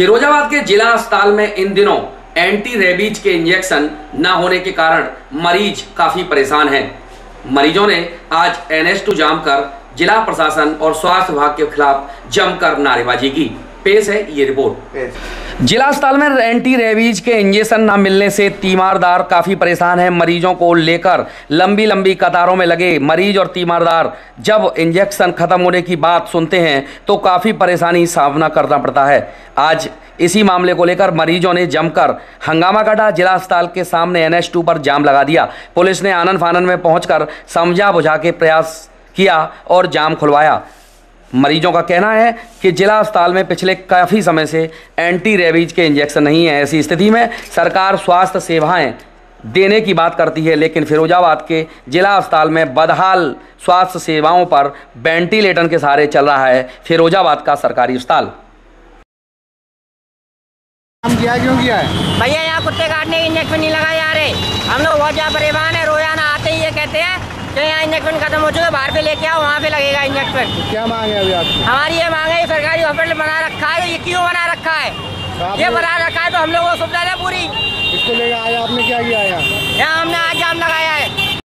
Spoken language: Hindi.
फिरोजाबाद के जिला अस्पताल में इन दिनों एंटी रेबीज के इंजेक्शन न होने के कारण मरीज़ काफ़ी परेशान हैं। मरीजों ने आज एनएस टू जाम कर जिला प्रशासन और स्वास्थ्य विभाग के खिलाफ जमकर नारेबाजी की। पेश है ये रिपोर्ट। जिला अस्पताल में एंटी रेबीज के इंजेक्शन न मिलने से तीमारदार काफ़ी परेशान है। मरीजों को लेकर लंबी लंबी कतारों में लगे मरीज़ और तीमारदार। जब इंजेक्शन खत्म होने की बात सुनते हैं तो काफ़ी परेशानी सामना करना पड़ता है। आज इसी मामले को लेकर मरीजों ने जमकर हंगामा काटा। जिला अस्पताल के सामने टू पर जाम लगा दिया। पुलिस ने आनंद फानन में पहुंचकर समझा बुझा के प्रयास किया और जाम खुलवाया। मरीजों का कहना है कि जिला अस्पताल में पिछले काफ़ी समय से एंटी रेबीज के इंजेक्शन नहीं है। ऐसी स्थिति में सरकार स्वास्थ्य सेवाएँ देने की बात करती है लेकिन फिरोजाबाद के जिला अस्पताल में बदहाल स्वास्थ्य सेवाओं पर वेंटिलेटर के सहारे चल रहा है फिरोजाबाद का सरकारी अस्पताल। हम किया क्यों किया है? भैया यहाँ कुत्ते काटने के इंजेक्शन नहीं लगाए जा रहे। हम लोग बहुत ज़्यादा परेशान है। खत्म हो चुके बाहर पे लेके आओ वहाँ पे लगेगा इंजेक्शन तो क्या मांग है अभी आपकी हमारी ये मांग है सरकारी हॉस्पिटल बना रखा है ये क्यों बना रखा है? ये बना रखा है तो हम लोगों को सुविधा है पूरी। इसको लेकर आया आपने क्या किया यहाँ? हमने है